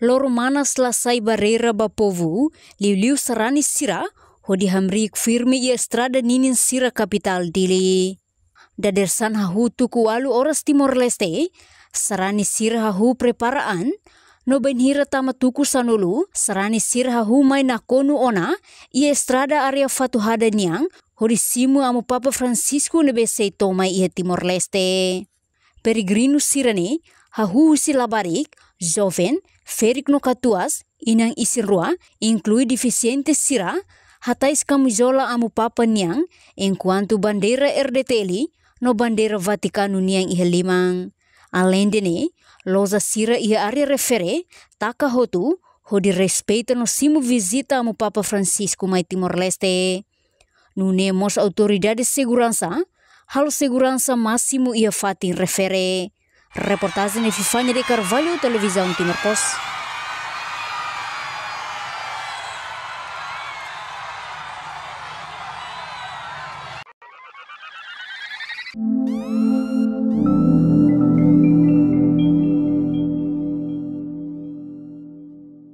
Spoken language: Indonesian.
loro mana selesai barera bapovu, liu-liu serani sira, hodi hamrik firme ia estrada ninin sira kapital dili. Dadersan hahu tuku walu oras Timor Leste, serani sira hahu preparaan, no benhira tama tuku sanulu, serani sira hahu mai nakonu ona, ia estrada area fatuhada niang, hodi simu amu Papa Francisco nebesei tomai ia Timor Leste. Peregrino sirani, hahu silabarik, joven, ferik no katuas, inang isirua, inclui deficiente sira, hatais kamizola amu papa niang, enquanto bandeira RDTL, no bandeira Vaticano niang ihelimang. Além de ne, loza sira ia area refere, taka hotu, hodi respeita no simu visita amu Papa Francisco mai Timor-Leste. Nunemos autoridades segurança, halo segurança máximo ia fatin refere. Reportagem de Fifanya de Carvalho, Televisão Timor Post.